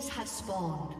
Minions have spawned.